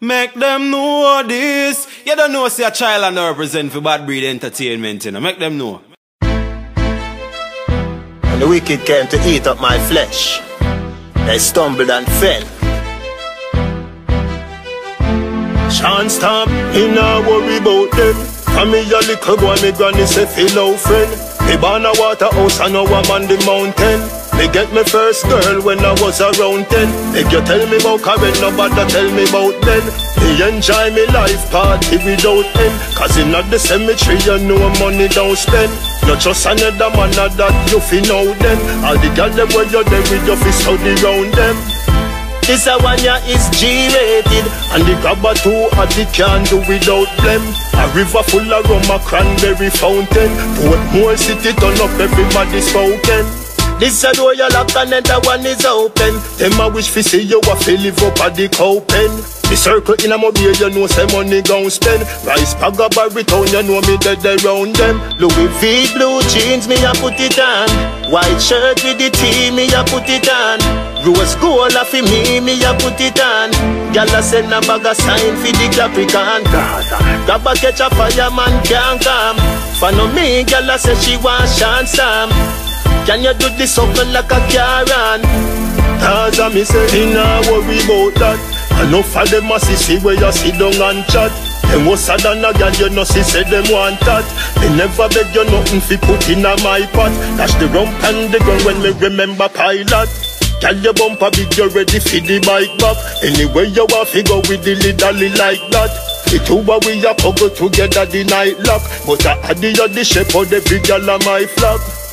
Make them know this. You don't know, say a child and represent for bad breed entertainment, you know. Make them know. And the wicked came to eat up my flesh. They stumbled and fell. Chance stop, me nah worry about them. And me a little boy, me granny say fellow friend. Me born a waterhouse and now I'm on the mountain. Me get me first girl when I was around ten. If you tell me about Karen, nobody tell me about then. Me enjoy me life party without end. Cause in the cemetery you know money don't spend. Not just another man that you fi know them. All the girls them where you there with your fi study round them. This a one ya is G-rated And the grabber too hot it can't do without blem A river full of rum, a cranberry fountain Portmore city turn up everybody spoken this a door you lock and the one is open. Them a wish fi see you a fi live up at the cow pen The circle in a mobile you know say money gon' spend. Rice bag a town you know me dead around them. Louis V blue jeans me a put it on. White shirt with the T me a put it on. Rose gold a fi me me a put it on. Gyal a send a bag a sign fi the Capricorn. Grab a catch a fireman can't come. Follow me gyal a say she want chance some can you do this something like a Karen? Cause I me say, nah worry about that. Enough of them a see see where you sit down and chat. Them was sad than a girl you know see say them want that. They never beg you nothing fi put in a my pot. Dash the rump and the gun when me remember pilot. Girl, your bumper big, you ready for the bike back. Anyway you want fi go with the lidally like that. The two of we a puggle together the night lock. But I had the other shape of the big girl on my flap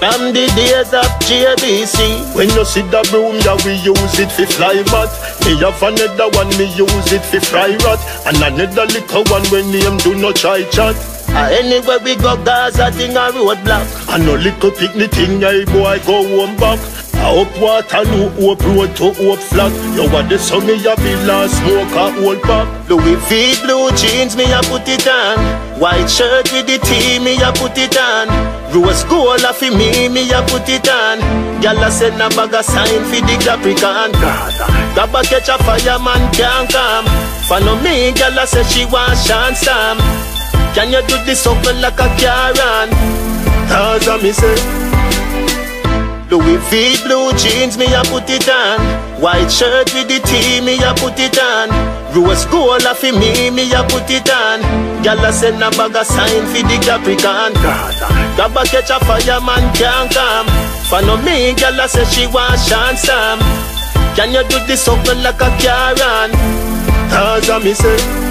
from the days of JBC When you see the broom, yeah, we use it for fly mat Me have another one, me use it for fry rat. And another little one when name do not try chat. Uh, Anywhere we go, Gaza thing a roadblock. And no little picnic thing, yeah, boy, go home back. I up water, no hope road to hope flat. You want the sun, me a be last smoke a whole pack. Louis V blue jeans, me a put it on. White shirt with the T, me a put it on Rose gold a me, me a put it on. Gyal a send a bag a sign fi the Capricorn. Grab a catch a fireman can't come. Follow me, gyal a say she want chance some Can you do this something like a Karen? Cause I me say. Louis V blue jeans, me a put it on. White shirt with the T, me a put it on. Rose gold a me, me a put it on Gyal a send a bag a sign fi the Capricorn. Grab a catch a fireman can't come. Follow me, gyal a say she want chance Can you do this something like a Karen? Cause I me say